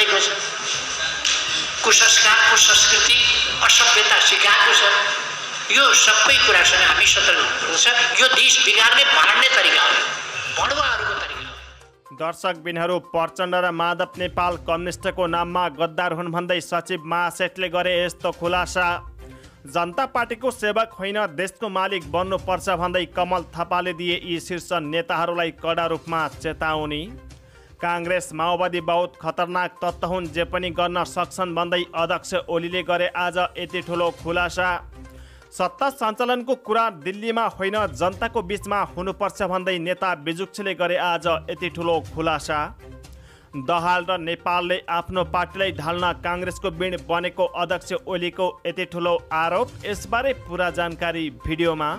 ढलेको छ कुसंस्कारको संस्कृति असभ्यता सिकाएको छ। यो सबै कुरासँग हामी सतर्क हुनुपर्छ। यो देश बिगार्ने भाँड्ने तरिका हो। बढुवाहरूको तरिका दर्शक बिनहरू प्रचण्ड र माधव नेपाल कम्युनिस्टको नाममा गद्दार हुन् भन्दै सचिव महासेठले गरे यस्तो खुलासा। जनता पार्टीको सेवक होइन देशको मालिक बन्नुपर्छ भन्दै कमल थापाले दिए यी शीर्ष नेताहरूलाई कडा रूपमा चेतावनी। काङ्ग्रेस माओवादी बहुत खतरनाक तत्त्व हुन् जे पनि गर्न सक्छन् भन्दै अध्यक्ष ओलीले गरे आज यति ठुलो खुलासा। सत्ता सञ्चालनको कुरा दिल्लीमा होइन जनताको बिचमा हुनुपर्छ भन्दै नेता बिजुक्छले गरे आज यति ठुलो खुलासा। दहाल र नेपालले आफ्नो पार्टीलाई ढाल्न काङ्ग्रेसको बिण बनेको अध्यक्ष ओलीको यति ठुलो आरोप यसबारे पुरा जानकारी भिडियोमा।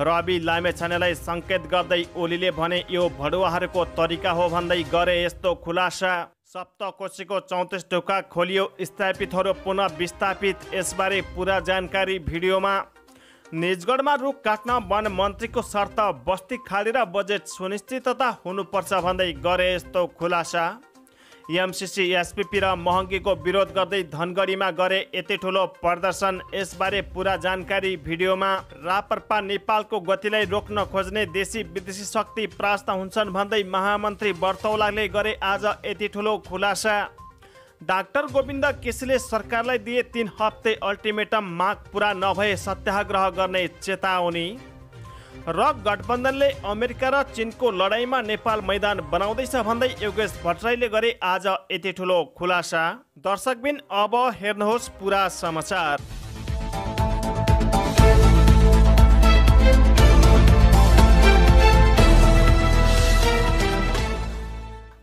रवि लामेछानेलाई सङ्केत गर्दै ओलीले भने यो भडुवाहरूको तरिका हो भन्दै गरे यस्तो खुलासा। सप्तकोशीको चौतिस ढोका खोलियो। स्थापितहरू पुनः विस्थापित। यसबारे पुरा जानकारी भिडियोमा। निजगढमा रुख काट्न वन मन्त्रीको शर्त बस्ती खाली र बजेट सुनिश्चितता हुनुपर्छ भन्दै गरे यस्तो खुलासा। एमसिसी एसपिपी र महँगीको विरोध गर्दै धनगढीमा गरे यति ठुलो प्रदर्शन। यसबारे पुरा जानकारी भिडियोमा। रापरपा नेपालको गतिलाई रोक्न खोज्ने देशी विदेशी शक्ति परास्त हुन्छन् भन्दै महामन्त्री बर्तौलाले गरे आज यति ठुलो खुलासा। डाक्टर गोविन्द केसीले सरकारलाई दिए तिन हप्ते अल्टिमेटम माग पुरा नभए सत्याग्रह गर्ने चेतावनी। र गठबन्धनले अमेरिका र चिनको लडाइँमा नेपाल मैदान बनाउँदैछ भन्दै योगेश भट्टराईले गरे आज यति ठुलो खुलासा। दर्शकबिन अब हेर्नुहोस् पुरा समाचार।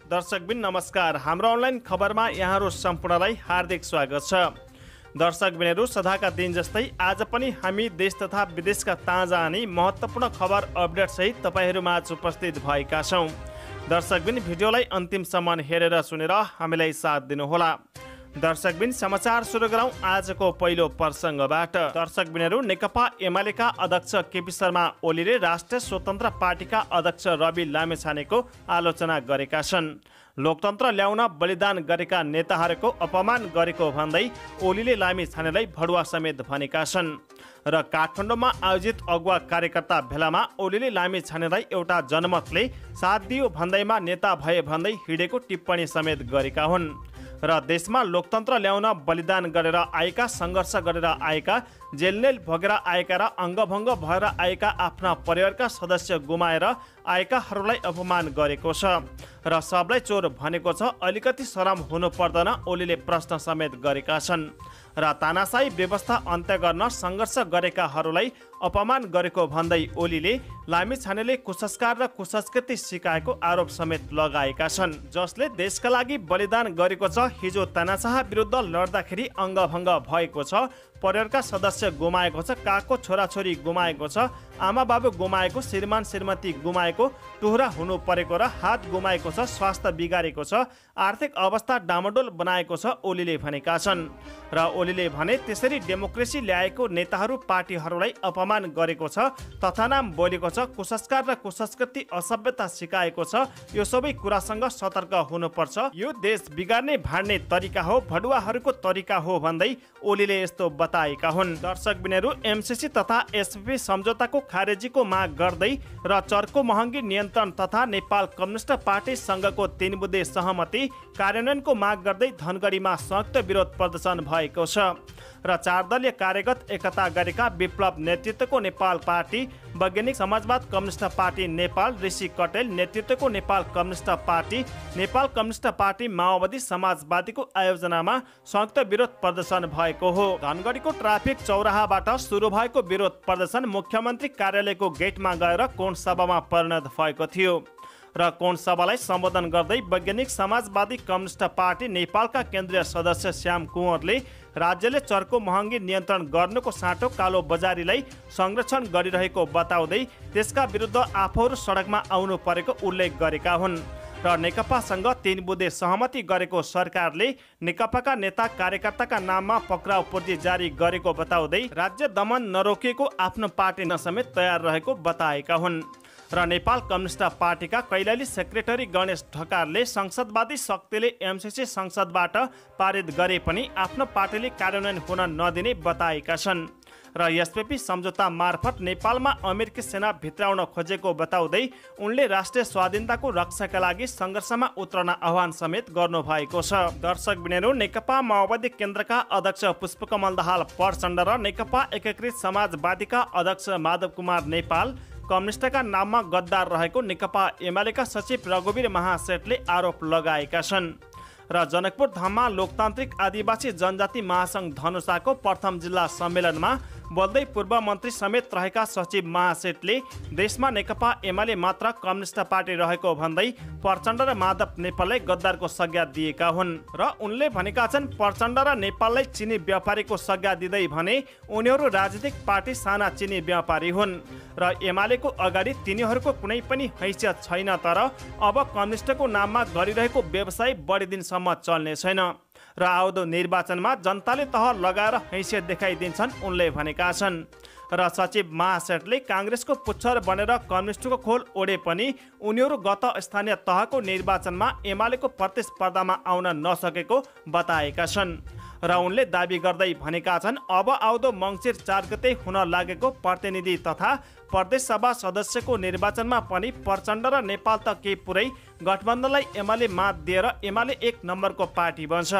दर्शकबिन नमस्कार। हाम्रो अनलाइन खबरमा यहाँहरू सम्पूर्णलाई हार्दिक स्वागत छ। दर्शकबिनहरू सदाका दिन जस्तै आज पनि हामी देश तथा विदेशका ताजा अनि महत्त्वपूर्ण खबर अपडेटसहित तपाईँहरूमा उपस्थित भएका छौँ। दर्शकबिन भिडियोलाई अन्तिमसम्म हेरेर सुनेर हामीलाई साथ दिनुहोला। दर्शकबिन समाचार सुरु गरौँ आजको पहिलो प्रसङ्गबाट। दर्शकबिनहरू नेकपा एमालेका अध्यक्ष केपी शर्मा ओलीले राष्ट्रिय स्वतन्त्र पार्टीका अध्यक्ष रवि लामेछानेको आलोचना गरेका छन्। लोकतन्त्र ल्याउन बलिदान गरेका नेताहरूको अपमान गरेको भन्दै ओलीले लामी छानेलाई भडुवा समेत भनेका छन्। र काठमाडौँमा आयोजित अगुवा कार्यकर्ता भेलामा ओलीले लामी छानेलाई एउटा जनमतले साथ दियो भन्दैमा नेता भए भन्दै हिँडेको टिप्पणी समेत गरेका हुन्। र देशमा लोकतन्त्र ल्याउन बलिदान गरेर आएका सङ्घर्ष गरेर आएका जेलनेल भोगेर आएका र अङ्गभङ्ग भएर आएका आफ्ना परिवारका सदस्य गुमाएर आएकाहरूलाई अपमान गरेको छ। र सबलाई चोर भनेको छ अलिकति शरम हुनु पर्दैन ओलीले प्रश्न समेत गरेका छन्। र तानासाई व्यवस्था अन्त्य गर्न सङ्घर्ष गरेकाहरूलाई अपमान गरेको भन्दै ओलीले लामी छानेले कुसंस्कार र कुसंस्कृति सिकाएको आरोप समेत लगाएका छन् जसले देशका लागि बलिदान गरेको छ। हिजो तानाशाह विरुद्ध लड्दाखेरि अङ्गभङ्ग भएको छ परिवारका सदस्य गुमाएको छ काको छोराछोरी गुमाएको छ आमा बाबु गुमाएको श्रीमान श्रीमती गुमाएको टुहरा हुनु परेको र हात गुमाएको छ स्वास्थ्य बिगारेको छ आर्थिक अवस्था डामाडोल बनाएको छ ओलीले भनेका छन्। र ओलीले भने त्यसरी डेमोक्रेसी ल्याएको नेताहरू पार्टीहरूलाई अपमान गरेको छ तथा नाम बोलेको छ कुसंस्कार र कुसंस्कृति असभ्यता सिकाएको छ यो सबै कुरासँग सतर्क हुनुपर्छ। यो देश बिगार्ने भाड्ने तरिका हो भडुवाहरूको तरिका हो भन्दै ओलीले यस्तो बताएका हुन्। दर्शक बिनहरू एमसिसी तथा एसपी सम्झौताको खारेजीको माग गर्दै र चर्को महँगी नियन्त्रण तथा नेपाल कम्युनिस्ट पार्टी सङ्घको तीन बुद्धे सहमति कार्यान्वयनको माग गर्दै धनगढीमा संयुक्त विरोध प्रदर्शन भएको छ। र चार दलीय कार्यगत एकता गरेका विप्लव नेतृत्वको नेपाल पार्टी वैज्ञानिक समाजवाद कम्युनिस्ट पार्टी नेपाल ऋषि कटेल नेतृत्वको Nepal communist party Nepal communist party माओवादी समाजवादीको आयोजनामा संयुक्त विरोध प्रदर्शन भएको हो। धनगढीको ट्राफिक चौराहाबाट सुरु भएको विरोध प्रदर्शन मुख्यमन्त्री कार्यालयको गेटमा गएर कोण सभामा परिणत भएको थियो। र कोण सभालाई सम्बोधन गर्दै वैज्ञानिक समाजवादी कम्युनिस्ट पार्टी नेपालका केन्द्रीय सदस्य श्याम कुँवरले राज्यले चर्को महँगी नियन्त्रण गर्नुको साटो कालो बजारीलाई संरक्षण गरिरहेको बताउँदै त्यसका विरुद्ध आफूहरू सडकमा आउनु परेको उल्लेख गरेका हुन्। र नेकपासँग तीन बुधे सहमति गरेको सरकारले नेकपाका नेता कार्यकर्ताका नाममा पक्राउ पूर्ति जारी गरेको बताउँदै राज्य दमन नरोकिएको आफ्नो पार्टी नसमेत तयार रहेको बताएका हुन्। र नेपाल कम्युनिस्ट पार्टीका कैलाली सेक्रेटरी गणेश ढकालले संसदवादी शक्तिले एमसिसी संसदबाट पारित गरे पनि आफ्नो पार्टीले कार्यान्वयन हुन नदिने बताएका छन्। र यसपेपी सम्झौता मार्फत नेपालमा अमेरिकी सेना भित्राउन खोजेको बताउँदै उनले राष्ट्रिय स्वाधीनताको रक्षाका लागि सङ्घर्षमा उत्रन आह्वान समेत गर्नुभएको छ। दर्शक नेकपा माओवादी केन्द्रका अध्यक्ष पुष्पकमल दाहाल प्रचण्ड र नेकपा एकीकृत समाजवादीका अध्यक्ष माधव कुमार नेपाल कम्युनिस्टका नाममा गद्दार रहेको नेकपा एमालेका सचिव रघुवीर महासेठले आरोप लगाएका छन्। र जनकपुर धाममा लोकतान्त्रिक आदिवासी जनजाति महासङ्घ धनुषाको प्रथम जिल्ला सम्मेलनमा बोल्दै पूर्व मन्त्री समेत रहेका सचिव महासेठले देशमा नेकपा एमाले मात्र कम्युनिस्ट पार्टी रहेको भन्दै प्रचण्ड र माधव नेपाललाई गद्दारको संज्ञा दिएका हुन् र उनले भनेका छन् प्रचण्ड र नेपाललाई चिनी व्यापारीको संज्ञा दिँदै भने उनीहरू राजनीतिक पार्टी साना चिनी व्यापारी हुन् र एमालेको अगाडि तिनीहरूको कुनै पनि हैसियत छैन तर अब कम्युनिस्टको नाममा गरिरहेको व्यवसाय बढी दिनसम्म चल्ने छैन। र आउँदो निर्वाचनमा जनताले तह लगाएर हैसियत देखाइदिन्छन् उनले भनेका छन्। र सचिव महासेठले काङ्ग्रेसको पुच्छर बनेर कम्युनिस्टको खोल ओढे पनि उनीहरू गत स्थानीय तहको निर्वाचनमा एमालेको प्रतिस्पर्धामा आउन नसकेको बताएका छन्। र उनले दावी गर्दै भनेका छन् अब आउँदो मङ्सिर चार गते हुन लागेको प्रतिनिधि तथा प्रदेशसभा सदस्यको निर्वाचनमा पनि प्रचण्ड र नेपाल त केही पुरै गठबन्धनलाई एमाले मात दिएर एमाले एक नम्बरको पार्टी बन्छ।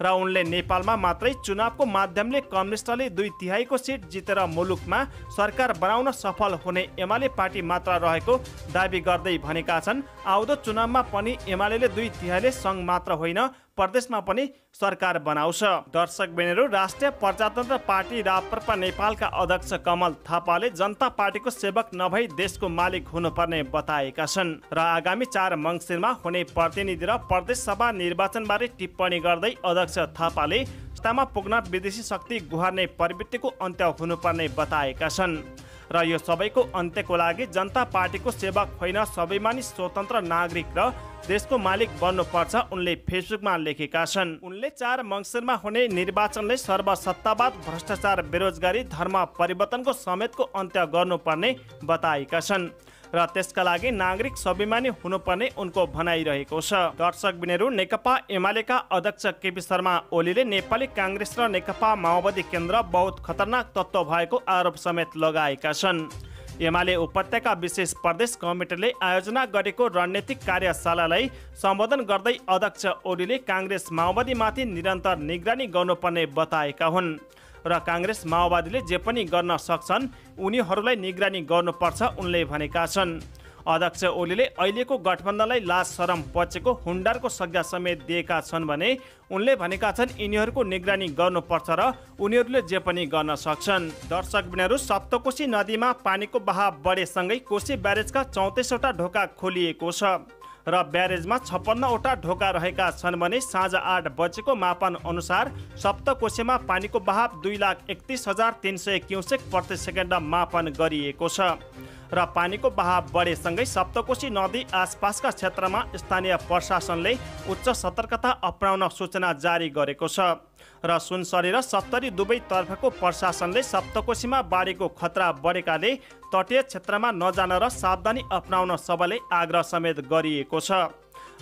र उनले नेपालमा मात्रै चुनावको माध्यमले कम्युनिस्टले दुई तिहाईको सिट जितेर मुलुकमा सरकार बनाउन सफल हुने एमाले पार्टी मात्र रहेको दावी गर्दै भनेका छन्। आउँदो चुनावमा पनि एमाले दुई तिहाईले सङ्घ मात्र होइन प्रदेशमा पनि सरकार बनाउँछ। दर्शक बेनेरू राष्ट्रिय प्रजातन्त्र पार्टी राप्रपा नेपालका अध्यक्ष कमल थापाले जनता पार्टीको सेवक नभई देशको मालिक हुनुपर्ने बताएका छन् र आगामी चार मङ्सिरमा हुने प्रतिनिधि र प्रदेश सभा निर्वाचनबारे टिप्पणी गर्दै अध्यक्ष थापाले सत्तामा पुग्न विदेशी शक्ति गुहार्ने प्रवृत्तिको अन्त्य हुनुपर्ने बताएका छन्। र यो सबैको अन्त्यको लागि जनता पार्टीको सेवक होइन सबैमानि स्वतन्त्र नागरिक र देशको मालिक बन्नुपर्छ उनले फेसबुकमा लेखेका छन्। उनले चार मङ्सिरमा हुने निर्वाचनले सर्वसत्तावाद भ्रष्टाचार बेरोजगारी धर्म परिवर्तनको समेतको अन्त्य गर्नुपर्ने बताएका छन्। र त्यसका लागि नागरिक स्वाभिमानी हुनुपर्ने उनको भनाइरहेको छ। दर्शक बिनेरू नेकपा एमालेका अध्यक्ष केपी शर्मा ओलीले नेपाली काङ्ग्रेस र नेकपा माओवादी केन्द्र बहुत खतरनाक तत्त्व भएको आरोप समेत लगाएका छन्। एमाले उपत्यका विशेष प्रदेश कमिटीले आयोजना गरेको रणनीतिक कार्यशालालाई सम्बोधन गर्दै अध्यक्ष ओलीले काङ्ग्रेस माओवादीमाथि निरन्तर निगरानी गर्नुपर्ने बताएका हुन् र काङ्ग्रेस माओवादीले जे पनि गर्न सक्छन् उनीहरूलाई निगरानी गर्नुपर्छ उनले भनेका छन्। अध्यक्ष ओलीले अहिलेको गठबन्धनलाई लाज शरम पचेको हुन्डारको संज्ञा समेत दिएका छन् भने उनले भनेका छन् यिनीहरूको निगरानी गर्नुपर्छ र उनीहरूले जे पनि गर्न सक्छन्। दर्शक बिनाहरू सप्तकोशी नदीमा पानीको बहाव बढेसँगै कोशी ब्यारेजका चौतिसवटा ढोका खोलिएको छ र ब्यारेजमा छप्पन्नवटा ढोका रहेका छन् भने साँझ आठ बजेको मापन अनुसार सप्तकोशीमा पानीको बहाव दुई लाख एकतिस हजार तिन सय क्युसेक प्रति सेकेन्ड मापन गरिएको छ। र पानीको बहाव बढेसँगै सप्तकोशी नदी आसपासका क्षेत्रमा स्थानीय प्रशासनले उच्च सतर्कता अप्नाउन सूचना जारी गरेको छ। र सुनसरी र सप्तरी दुवैतर्फको प्रशासनले सप्तकोशीमा बाढीको खतरा बढेकाले तटीय क्षेत्रमा नजान र सावधानी अप्नाउन सबैले आग्रह समेत गरिएको छ।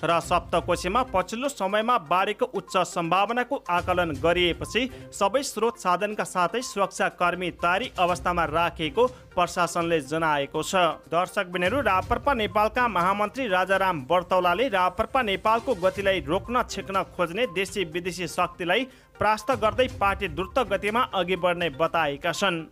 र सप्तकोशीमा पछिल्लो समयमा बाढीको उच्च सम्भावनाको आकलन गरिएपछि सबै स्रोत साधनका साथै सुरक्षाकर्मी तयारी अवस्थामा राखिएको प्रशासनले जनाएको छ। दर्शक बिनेरू रापरपा नेपालका महामन्त्री राजाराम बर्तौलाले रापरपा नेपालको गतिलाई रोक्न छेक्न खोज्ने देशी विदेशी शक्तिलाई परास्त गर्दै पार्टी द्रुत गतिमा अघि बढ्ने बताएका छन्।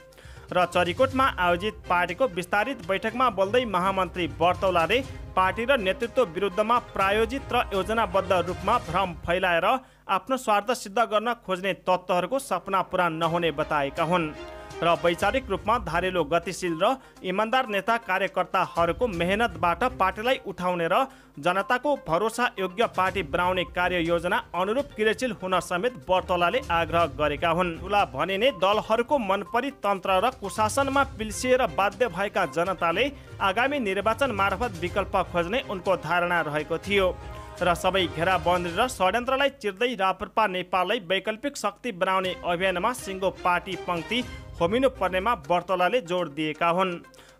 र चरिकोटमा आयोजित पार्टीको विस्तारित बैठकमा बोल्दै महामन्त्री बर्तौलाले पार्टी र नेतृत्व विरुद्धमा प्रायोजित र योजनाबद्ध रूपमा भ्रम फैलाएर आफ्नो स्वार्थ सिद्ध गर्न खोज्ने तत्त्वहरूको सपना पुरा नहुने बताएका हुन्। र वैचारिक रूपमा धारेलो गतिशील र इमान्दार नेता कार्यकर्ताहरूको मेहनतबाट पार्टीलाई उठाउने र जनताको भरोसा योग्य पार्टी बनाउने कार्य योजना अनुरूप क्रियाशील हुन समेत बर्तलाले आग्रह गरेका हुन्। ठुला भनिने दलहरूको मनपरी तन्त्र र कुशासनमा पिल्सिएर बाध्य भएका जनताले आगामी निर्वाचन मार्फत विकल्प खोज्ने उनको धारणा रहेको थियो। र सबै घेराबन्दी र षड्यन्त्रलाई चिर्दै राप्रपा नेपाललाई वैकल्पिक शक्ति बनाउने अभियानमा सिङ्गो पार्टी पङ्क्ति होमिनु पर्नेमा बर्तलाले जोड दिएका हुन्।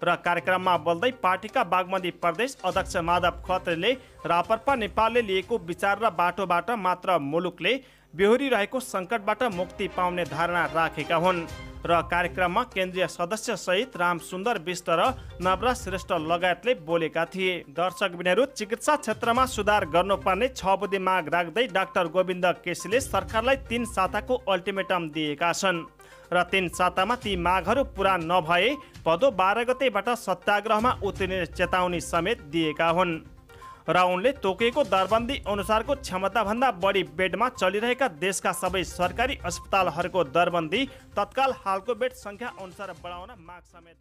र कार्यक्रममा बोल्दै पार्टीका बागमती प्रदेश अध्यक्ष माधव खत्रीले रापरपा नेपालले लिएको विचार र बाटोबाट मात्र मुलुकले बेहोरिरहेको सङ्कटबाट मुक्ति पाउने धारणा राखेका हुन्। र कार्यक्रममा केन्द्रीय सदस्य सहित रामसुन्दर विष्ट र नवराज श्रेष्ठ लगायतले बोलेका थिए। दर्शक बिनहरू चिकित्सा क्षेत्रमा सुधार गर्नुपर्ने छ बुधे माग राख्दै डाक्टर गोविन्द केसीले सरकारलाई तीन साताको अल्टिमेटम दिएका छन्। र तीन सातामा ती मागहरू पुरा नभए पदो बाह्र गतेबाट सत्याग्रहमा उत्रिने चेतावनी समेत दिएका हुन्। र उनले तोकेको दरबन्दी अनुसारको क्षमताभन्दा बढी बेडमा चलिरहेका देशका सबै सरकारी अस्पतालहरूको दरबन्दी तत्काल हालको बेड सङ्ख्या अनुसार बढाउन माग समेत